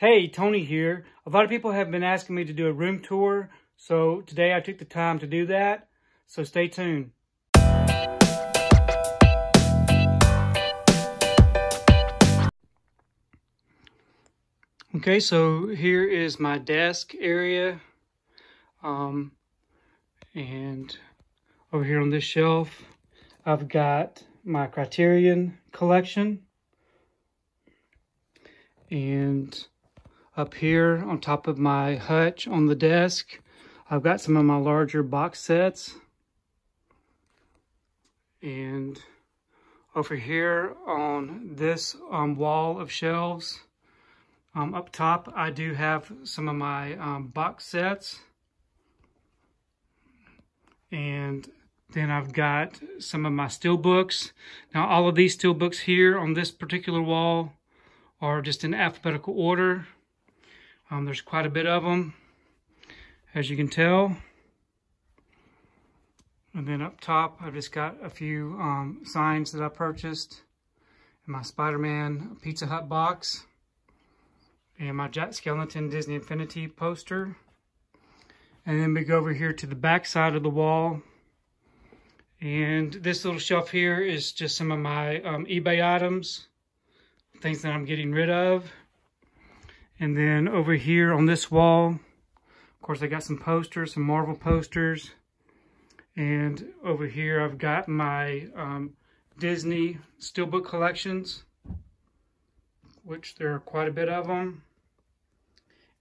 Hey, Tony here. A lot of people have been asking me to do a room tour, so today I took the time to do that. So stay tuned. Okay, so here is my desk area. Um, and over here on this shelf, I've got my Criterion collection. And up here on top of my hutch on the desk, I've got some of my larger box sets. And over here on this um, wall of shelves, um, up top, I do have some of my um, box sets. And then I've got some of my steel books. Now, all of these steel books here on this particular wall are just in alphabetical order. Um, there's quite a bit of them, as you can tell. And then up top, I've just got a few um, signs that I purchased. And my Spider-Man Pizza Hut box. And my Jack Skellington Disney Infinity poster. And then we go over here to the back side of the wall. And this little shelf here is just some of my um, eBay items. Things that I'm getting rid of. And then over here on this wall, of course, I got some posters, some Marvel posters. And over here, I've got my um, Disney Steelbook collections, which there are quite a bit of them.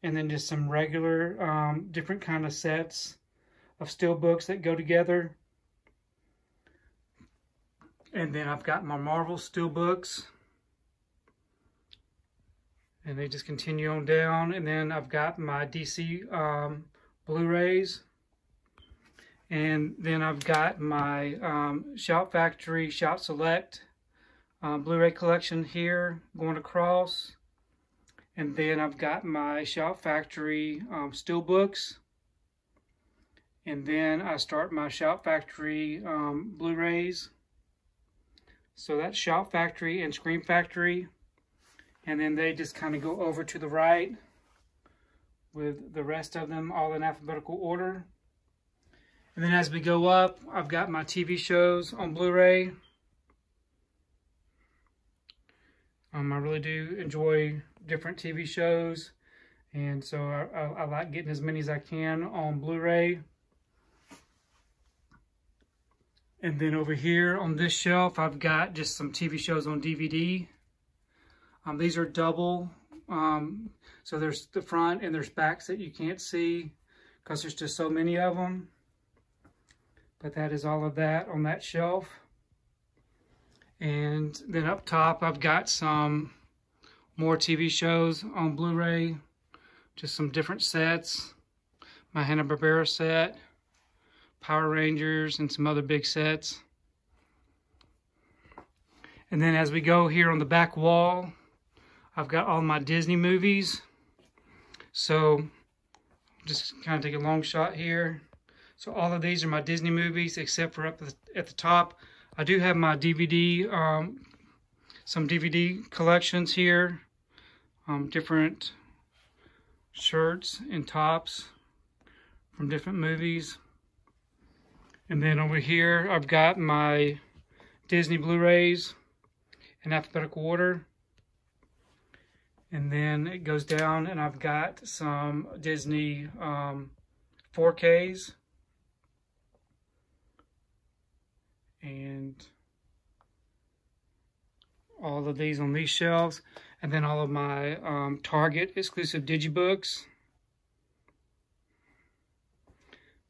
And then just some regular, um, different kind of sets of steelbooks that go together. And then I've got my Marvel steelbooks and they just continue on down. And then I've got my DC um, Blu-rays. And then I've got my um, Shout Factory Shout Select um, Blu-ray collection here going across. And then I've got my Shout Factory um, Steelbooks. And then I start my Shout Factory um, Blu-rays. So that's Shout Factory and Scream Factory and then they just kind of go over to the right with the rest of them all in alphabetical order. And then as we go up, I've got my TV shows on Blu-ray. Um, I really do enjoy different TV shows. And so I, I, I like getting as many as I can on Blu-ray. And then over here on this shelf, I've got just some TV shows on DVD. Um, these are double, um, so there's the front and there's backs that you can't see because there's just so many of them. But that is all of that on that shelf. And then up top, I've got some more TV shows on Blu-ray, just some different sets. My Hanna-Barbera set, Power Rangers, and some other big sets. And then as we go here on the back wall, I've got all my Disney movies. So just kind of take a long shot here. So all of these are my Disney movies except for up at the top. I do have my DVD, um, some DVD collections here. Um, different shirts and tops from different movies. And then over here, I've got my Disney Blu-rays in alphabetical order. And then it goes down and I've got some Disney um, 4Ks. And all of these on these shelves. And then all of my um, Target exclusive Digibooks.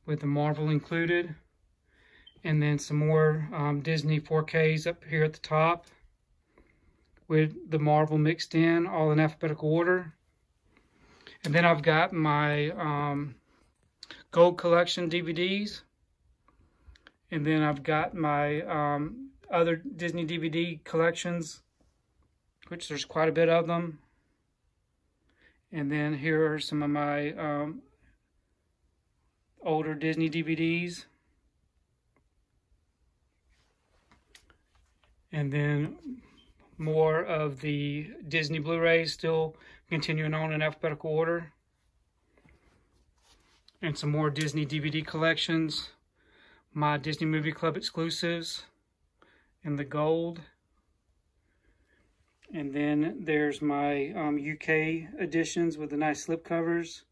With the Marvel included. And then some more um, Disney 4Ks up here at the top with the Marvel mixed in, all in alphabetical order. And then I've got my um, Gold Collection DVDs. And then I've got my um, other Disney DVD collections, which there's quite a bit of them. And then here are some of my um, older Disney DVDs. And then more of the Disney Blu-rays still continuing on in alphabetical order. And some more Disney DVD collections. My Disney Movie Club exclusives in the gold. And then there's my um, UK editions with the nice slip covers.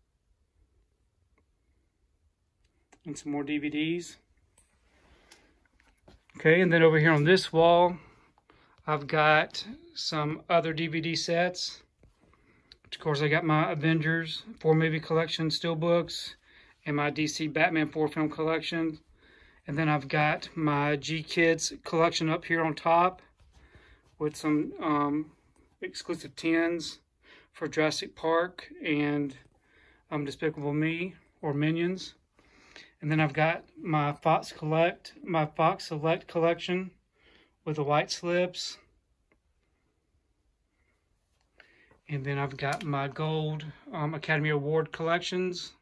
And some more DVDs. Okay, and then over here on this wall, I've got some other DVD sets. Of course, I got my Avengers 4 movie collection steelbooks and my DC Batman 4 film collection. And then I've got my GKIDS collection up here on top with some um, exclusive tins for Jurassic Park and um, Despicable Me or Minions. And then I've got my Fox Collect, my Fox Select collection with the white slips. And then I've got my gold um, Academy Award collections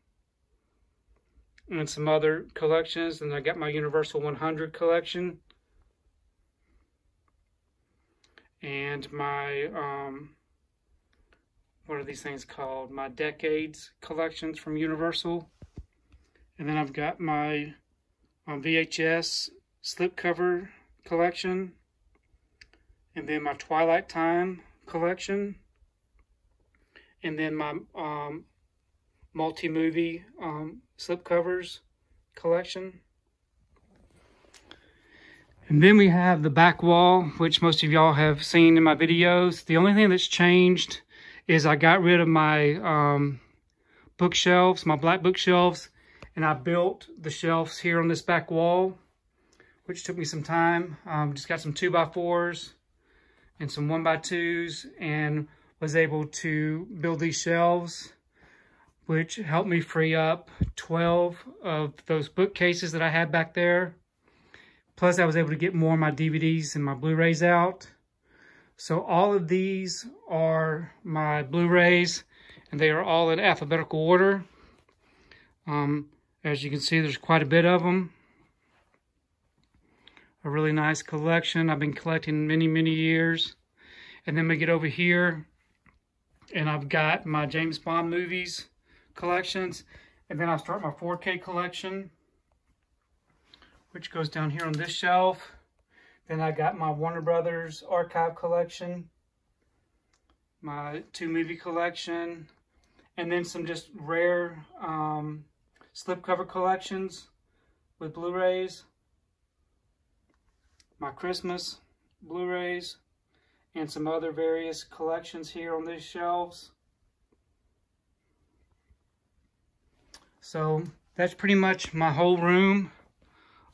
and some other collections. And I got my Universal 100 collection. And my, um, what are these things called? My Decades collections from Universal. And then I've got my um, VHS slipcover collection. And then my Twilight Time collection. And then my um, multi-movie um, slipcovers collection. And then we have the back wall, which most of y'all have seen in my videos. The only thing that's changed is I got rid of my um, bookshelves, my black bookshelves, and I built the shelves here on this back wall which took me some time. Um, just got some 2x4s and some 1x2s and was able to build these shelves, which helped me free up 12 of those bookcases that I had back there. Plus, I was able to get more of my DVDs and my Blu-rays out. So all of these are my Blu-rays, and they are all in alphabetical order. Um, as you can see, there's quite a bit of them a really nice collection. I've been collecting many, many years. And then we get over here and I've got my James Bond movies collections. And then I start my 4K collection, which goes down here on this shelf. Then I got my Warner Brothers archive collection, my two movie collection, and then some just rare um, slipcover collections with Blu-rays my Christmas Blu-rays, and some other various collections here on these shelves. So that's pretty much my whole room.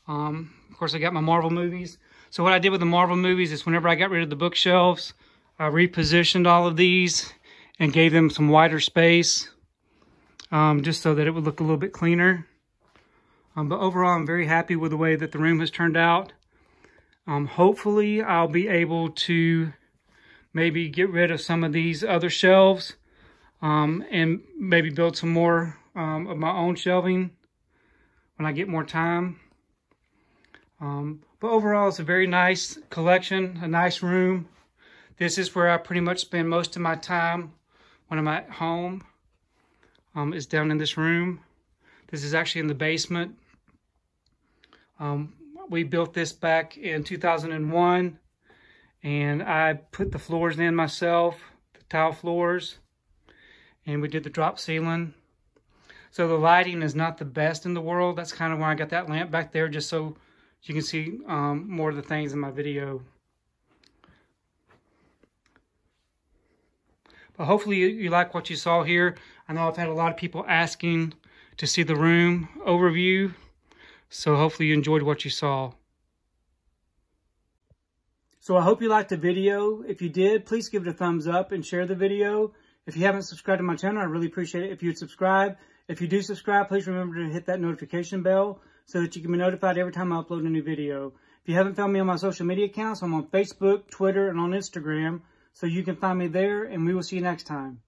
Um, of course, I got my Marvel movies. So what I did with the Marvel movies is whenever I got rid of the bookshelves, I repositioned all of these and gave them some wider space um, just so that it would look a little bit cleaner. Um, but overall, I'm very happy with the way that the room has turned out. Um, hopefully I'll be able to maybe get rid of some of these other shelves um, and maybe build some more um, of my own shelving when I get more time. Um, but overall, it's a very nice collection, a nice room. This is where I pretty much spend most of my time when I'm at home, um, is down in this room. This is actually in the basement. Um, we built this back in 2001 and I put the floors in myself, the tile floors, and we did the drop ceiling. So the lighting is not the best in the world. That's kind of why I got that lamp back there, just so you can see um, more of the things in my video. But hopefully you, you like what you saw here. I know I've had a lot of people asking to see the room overview. So hopefully you enjoyed what you saw. So I hope you liked the video. If you did, please give it a thumbs up and share the video. If you haven't subscribed to my channel, I really appreciate it if you'd subscribe. If you do subscribe, please remember to hit that notification bell so that you can be notified every time I upload a new video. If you haven't found me on my social media accounts, I'm on Facebook, Twitter, and on Instagram. So you can find me there, and we will see you next time.